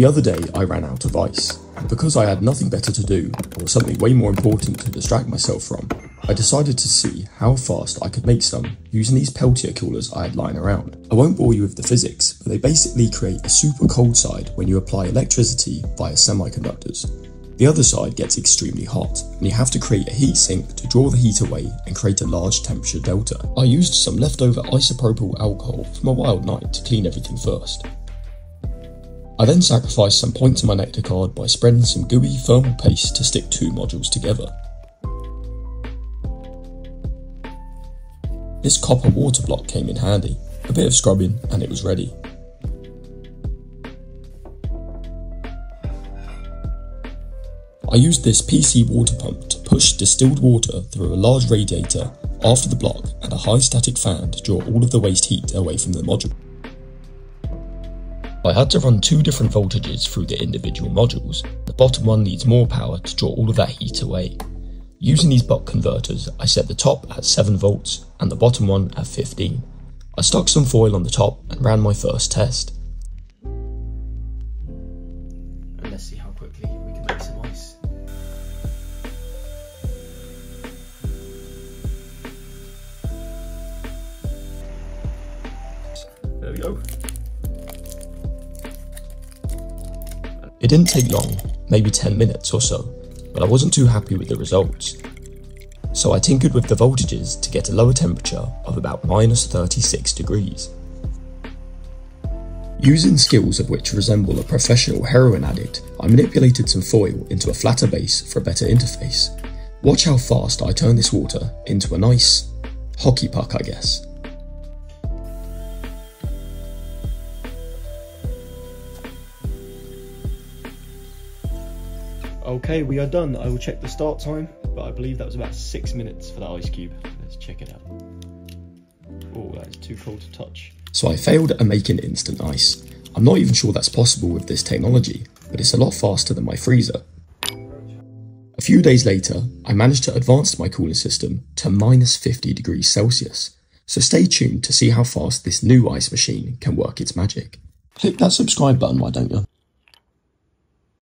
The other day, I ran out of ice, and because I had nothing better to do, or something way more important to distract myself from, I decided to see how fast I could make some using these Peltier coolers I had lying around. I won't bore you with the physics, but they basically create a super cold side when you apply electricity via semiconductors. The other side gets extremely hot, and you have to create a heat sink to draw the heat away and create a large temperature delta. I used some leftover isopropyl alcohol from a wild night to clean everything first. I then sacrificed some points on my nectar card by spreading some gooey thermal paste to stick two modules together. This copper water block came in handy, a bit of scrubbing and it was ready. I used this PC water pump to push distilled water through a large radiator after the block and a high static fan to draw all of the waste heat away from the module. I had to run two different voltages through the individual modules. The bottom one needs more power to draw all of that heat away. Using these buck converters, I set the top at 7 volts and the bottom one at 15. I stuck some foil on the top and ran my first test. Let's see how quickly we can make some ice. There we go. It didn't take long, maybe 10 minutes or so, but I wasn't too happy with the results. So I tinkered with the voltages to get a lower temperature of about minus 36 degrees. Using skills of which resemble a professional heroin addict, I manipulated some foil into a flatter base for a better interface. Watch how fast I turn this water into a nice hockey puck, I guess. Okay, we are done. I will check the start time, but I believe that was about six minutes for that ice cube. Let's check it out. Oh, that is too cold to touch. So I failed at making instant ice. I'm not even sure that's possible with this technology, but it's a lot faster than my freezer. A few days later, I managed to advance my cooling system to minus 50 degrees Celsius, so stay tuned to see how fast this new ice machine can work its magic. Click that subscribe button, why don't you?